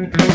Mm-hmm.